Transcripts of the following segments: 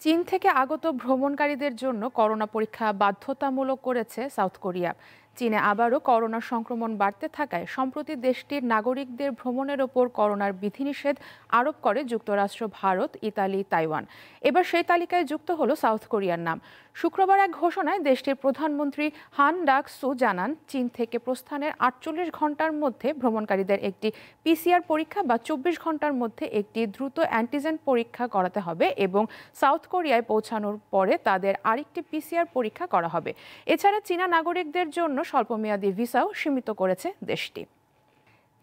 চীন থেকে আগত ভ্রমণকারীদের জন্য করোনা পরীক্ষা বাধ্যতামূলক করেছে সাউথ কোরিয়া। চীনে আবারও করোনা সংক্রমণ বাড়তে থাকায় সম্প্রতি দেশটির নাগরিকদের ভ্রমণের ওপর করোনার বিধিনিষেধ আরোপ করে যুক্তরাষ্ট্র, ভারত, ইতালি, তাইওয়ান। এবার সেই তালিকায় যুক্ত হলো সাউথ কোরিয়ার নাম। শুক্রবার এক ঘোষণায় দেশটির প্রধানমন্ত্রী হান ডাক সু জানান, চীন থেকে প্রস্থানের আটচল্লিশ ঘণ্টার মধ্যে ভ্রমণকারীদের একটি পিসিআর পরীক্ষা বা চব্বিশ ঘণ্টার মধ্যে একটি দ্রুত অ্যান্টিজেন পরীক্ষা করাতে হবে এবং সাউথ কোরিয়ায় পৌঁছানোর পরে তাদের আরেকটি পিসিআর পরীক্ষা করা হবে। এছাড়া চীনা নাগরিকদের জন্য স্বল্পমেয়াদী ভিসাও সীমিত করেছে দেশটি।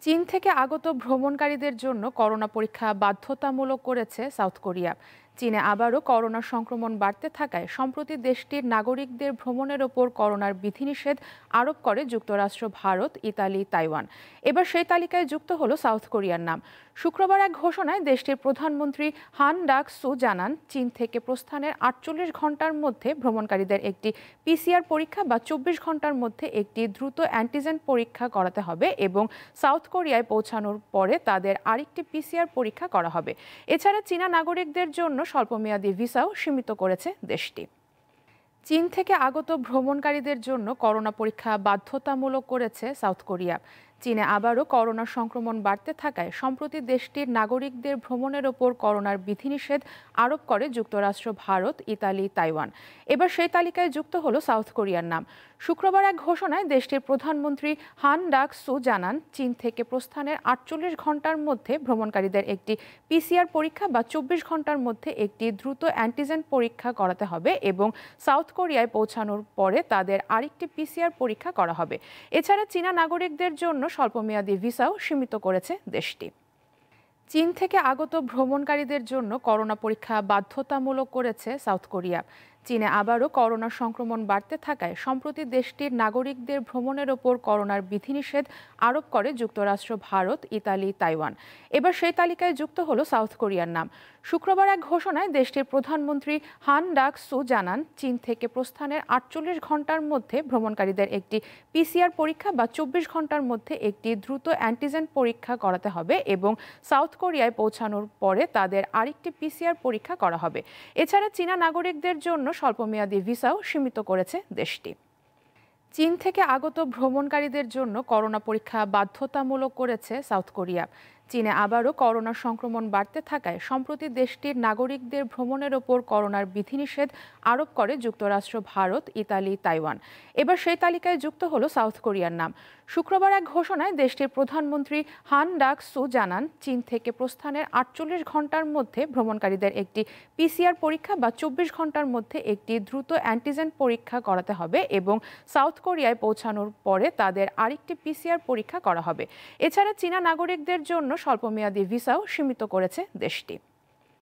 চীন থেকে আগত ভ্রমণকারীদের জন্য করোনা পরীক্ষা বাধ্যতামূলক করেছে সাউথ কোরিয়া। চীনে আবারও করোনা সংক্রমণ বাড়তে থাকায় সম্প্রতি দেশটির নাগরিকদের ভ্রমণের ওপর করোনার বিধিনিষেধ আরোপ করে যুক্তরাষ্ট্র, ভারত, ইতালি, তাইওয়ান। এবার সেই তালিকায় যুক্ত হলো সাউথ কোরিয়ার নাম। শুক্রবার এক ঘোষণায় দেশটির প্রধানমন্ত্রী হান ডাক সু জানান, চীন থেকে প্রস্থানের আটচল্লিশ ঘণ্টার মধ্যে ভ্রমণকারীদের একটি পিসিআর পরীক্ষা বা চব্বিশ ঘণ্টার মধ্যে একটি দ্রুত অ্যান্টিজেন পরীক্ষা করাতে হবে এবং সাউথ কোরিয়ায় পৌঁছানোর পরে তাদের আরেকটি পিসিআর পরীক্ষা করা হবে। এছাড়া চীনা নাগরিকদের জন্য স্বল্পমেয়াদী ভিসাও সীমিত করেছে দেশটি। চীন থেকে আগত ভ্রমণকারীদের জন্য করোনা পরীক্ষা বাধ্যতামূলক করেছে সাউথ কোরিয়া। চীনে আবারও করোনা সংক্রমণ বাড়তে থাকায় সম্প্রতি দেশটির নাগরিকদের ভ্রমণের ওপর করোনার বিধিনিষেধ আরোপ করে যুক্তরাষ্ট্র, ভারত, ইতালি, তাইওয়ান। এবার সেই তালিকায় যুক্ত হলো সাউথ কোরিয়ার নাম। শুক্রবার এক ঘোষণায় দেশটির প্রধানমন্ত্রী হান ডাক সু জানান, চীন থেকে প্রস্থানের আটচল্লিশ ঘণ্টার মধ্যে ভ্রমণকারীদের একটি পিসিআর পরীক্ষা বা চব্বিশ ঘণ্টার মধ্যে একটি দ্রুত অ্যান্টিজেন পরীক্ষা করাতে হবে এবং সাউথ কোরিয়ায় পৌঁছানোর পরে তাদের আরেকটি পিসিআর পরীক্ষা করা হবে। এছাড়া চীনা নাগরিকদের জন্য স্বল্পমেয়াদী ভিসাও সীমিত করেছে দেশটি। চীন থেকে আগত ভ্রমণকারীদের জন্য করোনা পরীক্ষা বাধ্যতামূলক করেছে সাউথ কোরিয়া। চীনে আবারও করোনা সংক্রমণ বাড়তে থাকায় সম্প্রতি দেশটির নাগরিকদের ভ্রমণের ওপর করোনার বিধিনিষেধ আরোপ করে যুক্তরাষ্ট্র, ভারত, ইতালি, তাইওয়ান। এবার সেই তালিকায় যুক্ত হলো সাউথ কোরিয়ার নাম। শুক্রবার এক ঘোষণায় দেশটির প্রধানমন্ত্রী হান ডাক সু জানান, চীন থেকে প্রস্থানের আটচল্লিশ ঘণ্টার মধ্যে ভ্রমণকারীদের একটি পিসিআর পরীক্ষা বা চব্বিশ ঘণ্টার মধ্যে একটি দ্রুত অ্যান্টিজেন পরীক্ষা করাতে হবে এবং সাউথ কোরিয়ায় পৌঁছানোর পরে তাদের আরেকটি পিসিআর পরীক্ষা করা হবে। এছাড়া চীনা নাগরিকদের জন্য স্বল্পমেয়াদী ভিসাও সীমিত করেছে দেশটি। চীন থেকে আগত ভ্রমণকারীদের জন্য করোনা পরীক্ষা বাধ্যতামূলক করেছে সাউথ কোরিয়া। চীনে আবারও করোনা সংক্রমণ বাড়তে থাকায় সম্প্রতি দেশটির নাগরিকদের ভ্রমণের ওপর করোনার বিধিনিষেধ আরোপ করে যুক্তরাষ্ট্র, ভারত, ইতালি, তাইওয়ান। এবার সেই তালিকায় যুক্ত হলো সাউথ কোরিয়ার নাম। শুক্রবার এক ঘোষণায় দেশটির প্রধানমন্ত্রী হান ডাক সু জানান, চীন থেকে প্রস্থানের আটচল্লিশ ঘণ্টার মধ্যে ভ্রমণকারীদের একটি পিসিআর পরীক্ষা বা চব্বিশ ঘণ্টার মধ্যে একটি দ্রুত অ্যান্টিজেন পরীক্ষা করাতে হবে এবং সাউথ কোরিয়ায় পৌঁছানোর পরে তাদের আরেকটি পিসিআর পরীক্ষা করা হবে। এছাড়া চীনা নাগরিকদের জন্য স্বল্পমেয়াদী ভিসাও সীমিত করেছে দেশটি।